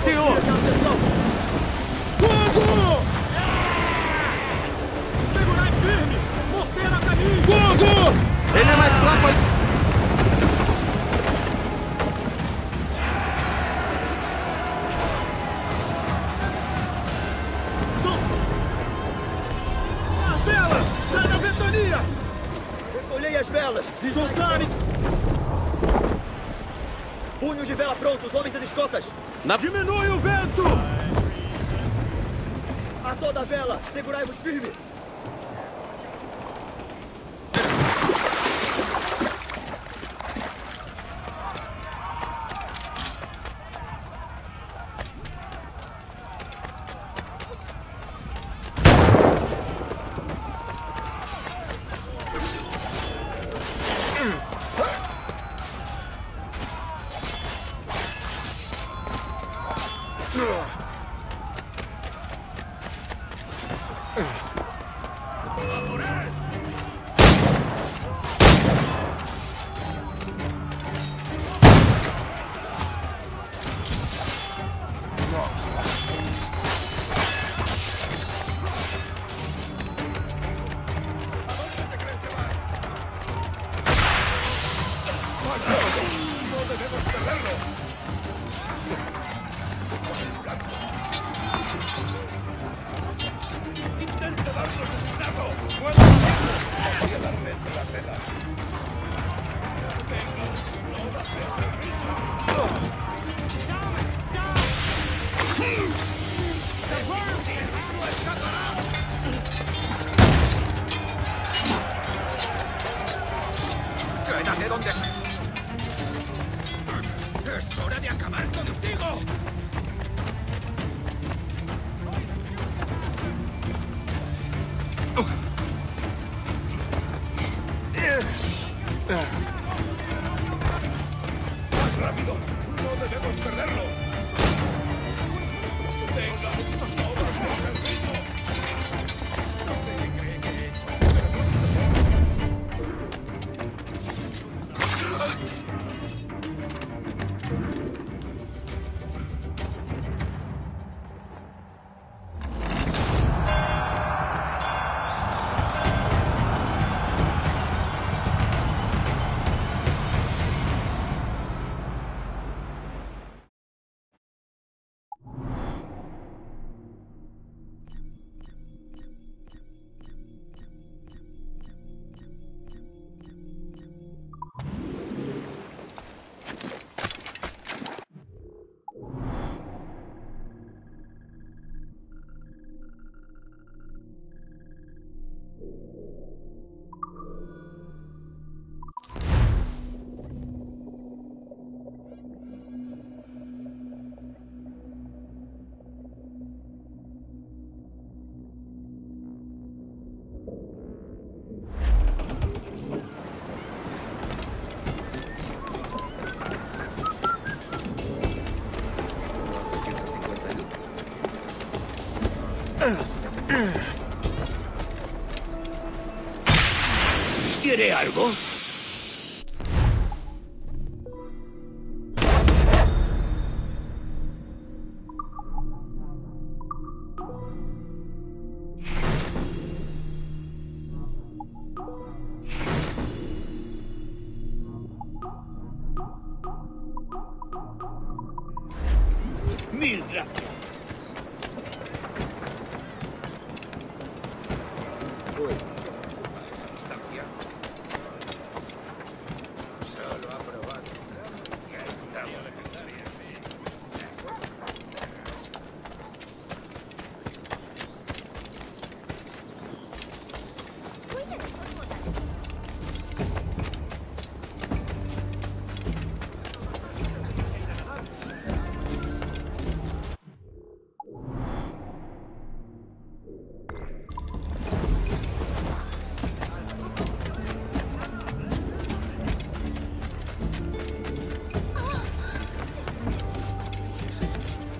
senhor! Fogo! Segurai firme! Morteiro a caminho! Fogo! Ele é mais fraco aí. As velas! Sai da ventania! Recolhei as velas! Desoltarem! Punhos de vela prontos, homens das escotas! Na... Diminui o vento! A toda vela! Segurai-vos firme! ¡Intenta darnos un plato! Darle la peda! Rápido! ¡No debemos perderlo! ¡Venga! ¡Todos ¿Quiere algo?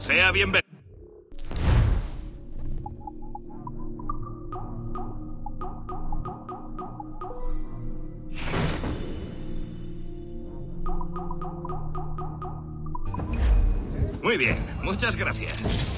Sea bienvenido. Muy bien, muchas gracias.